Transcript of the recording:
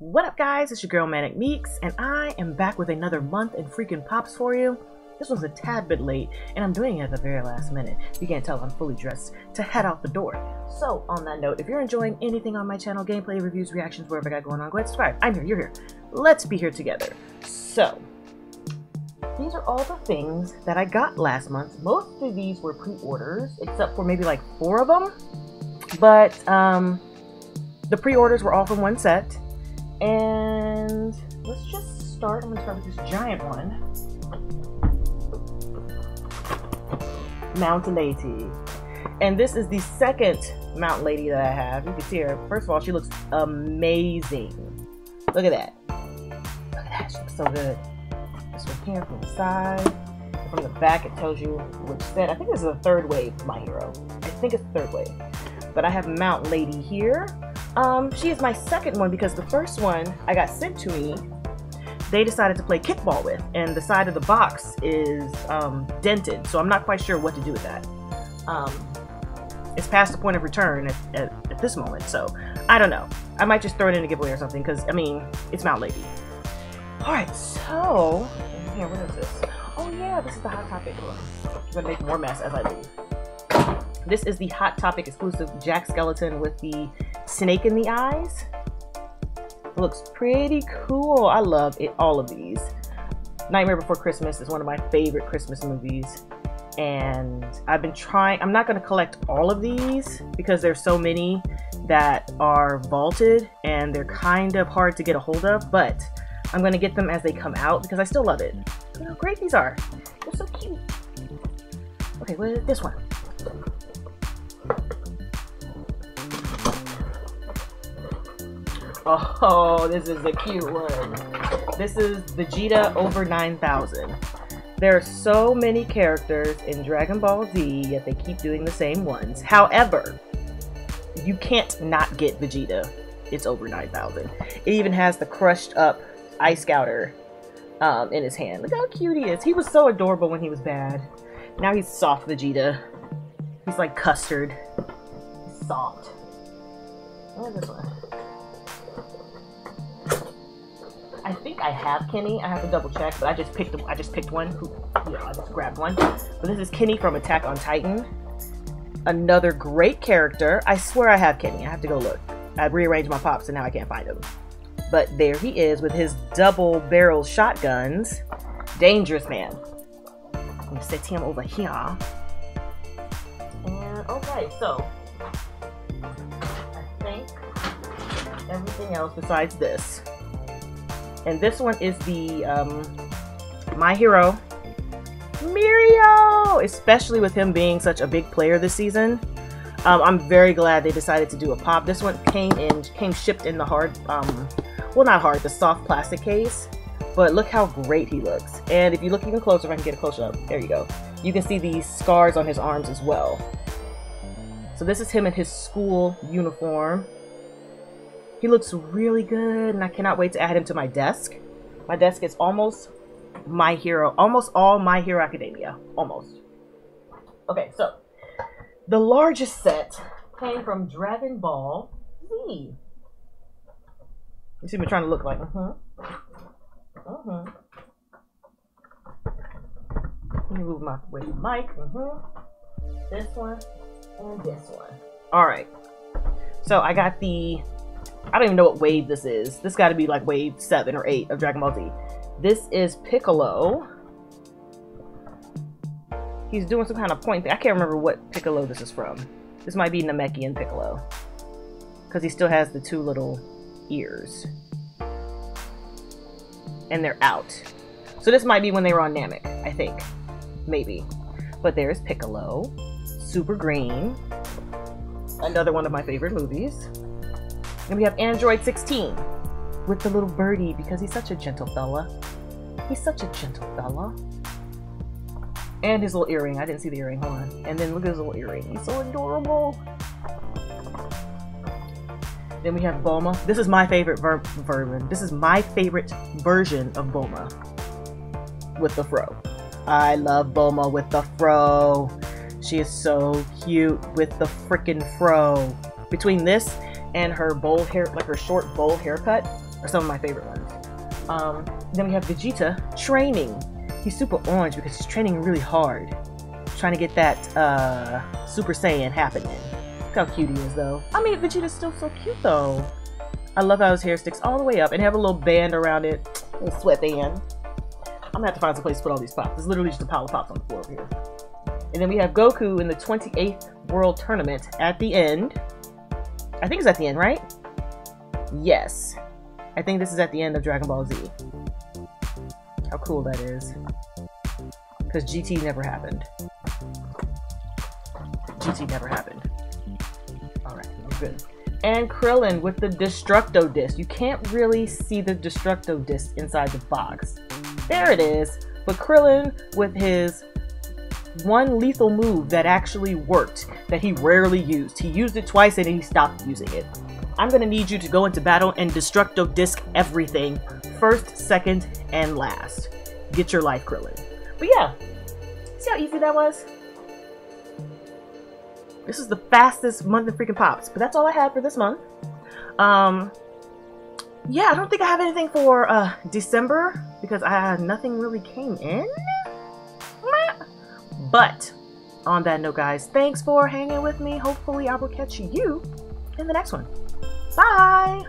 What up guys, it's your girl Manic Meeks, and I am back with another month in freaking pops for you. This was a tad bit late, and I'm doing it at the very last minute. You can't tell I'm fully dressed to head out the door. So, on that note, if you're enjoying anything on my channel, gameplay, reviews, reactions, whatever I got going on, go ahead and subscribe. I'm here, you're here. Let's be here together. So, these are all the things that I got last month. Most of these were pre-orders, except for maybe like four of them. But, um, the pre-orders were all from one set and let's just start. I'm gonna start with this giant one. Mount Lady. And this is the second Mount Lady that I have. You can see her. First of all, she looks amazing. Look at that. Look at that. She looks so good. This one here from the side. From the back, it tells you which set. I think this is a third wave My Hero. I think it's third wave. But I have Mount Lady here. Um, she is my second one because the first one I got sent to me, they decided to play kickball with, and the side of the box is um, dented, so I'm not quite sure what to do with that. Um, it's past the point of return at, at, at, this moment, so I don't know. I might just throw it in a giveaway or something because, I mean, it's Mount Lady. Alright, so, here, what is this? Oh yeah, this is the Hot Topic. I'm gonna make more mess as I leave. This is the Hot Topic exclusive Jack Skellington with the snake in the eyes. Looks pretty cool. I love it, all of these. Nightmare Before Christmas is one of my favorite Christmas movies. And I've been trying, I'm not going to collect all of these because there's so many that are vaulted and they're kind of hard to get a hold of, but I'm going to get them as they come out because I still love it. Look how great these are. They're so cute. Okay, what is this one? Oh, this is a cute one. This is Vegeta over 9000. There are so many characters in Dragon Ball Z, yet they keep doing the same ones. However, you can't not get Vegeta. It's over 9000. It even has the crushed up Ice Scouter um, in his hand. Look how cute he is. He was so adorable when he was bad. Now he's soft Vegeta. He's like custard. He's soft. At this one. I think I have Kenny. I have to double check, but I just picked I just picked one. Know, I just grabbed one. But this is Kenny from Attack on Titan. Another great character. I swear I have Kenny. I have to go look. I rearranged my pops and now I can't find him. But there he is with his double barrel shotguns. Dangerous man. I'm gonna set him over here. And okay, so I think everything else besides this and this one is the um, My Hero Mirio, especially with him being such a big player this season. Um, I'm very glad they decided to do a pop. This one came in, came shipped in the hard, um, well not hard, the soft plastic case. But look how great he looks. And if you look even closer, if I can get a close up, there you go. You can see these scars on his arms as well. So this is him in his school uniform. He looks really good, and I cannot wait to add him to my desk. My desk is almost My Hero, almost all My Hero Academia. Almost. Okay, so the largest set came from Dragon Ball Z. You see me trying to look like, uh-huh. Uh-huh. Let me move my way mic. Uh-huh. This one and this one. Alright. So I got the I don't even know what wave this is. This got to be like wave 7 or 8 of Dragon Ball Z. This is Piccolo. He's doing some kind of point thing. I can't remember what Piccolo this is from. This might be Namekian Piccolo. Because he still has the two little ears. And they're out. So this might be when they were on Namek, I think. Maybe. But there's Piccolo. Super Green. Another one of my favorite movies. And we have Android 16 with the little birdie because he's such a gentle fella. He's such a gentle fella. And his little earring. I didn't see the earring. Hold on. And then look at his little earring. He's so adorable. Then we have Bulma. This is my favorite ver version. This is my favorite version of Bulma with the fro. I love Bulma with the fro. She is so cute with the freaking fro. Between this and her bowl hair, like her short bowl haircut, are some of my favorite ones. Um, then we have Vegeta training. He's super orange because he's training really hard. Trying to get that uh, Super Saiyan happening. Look how cute he is though. I mean, Vegeta's still so cute though. I love how his hair sticks all the way up and have a little band around it. A little sweatband. I'm gonna have to find some place to put all these pops. There's literally just a pile of pops on the floor over here. And then we have Goku in the 28th World Tournament at the end. I think it's at the end, right? Yes. I think this is at the end of Dragon Ball Z. How cool that is. Because GT never happened. GT never happened. Alright, good. And Krillin with the Destructo Disc. You can't really see the Destructo Disc inside the box. There it is. But Krillin with his one lethal move that actually worked, that he rarely used. He used it twice and then he stopped using it. I'm gonna need you to go into battle and Destructo Disc everything. First, second, and last. Get your life, Krillin. But yeah, see how easy that was? This is the fastest month of freaking pops, but that's all I had for this month. Um, yeah, I don't think I have anything for uh, December because I nothing really came in. But on that note, guys, thanks for hanging with me. Hopefully, I will catch you in the next one. Bye.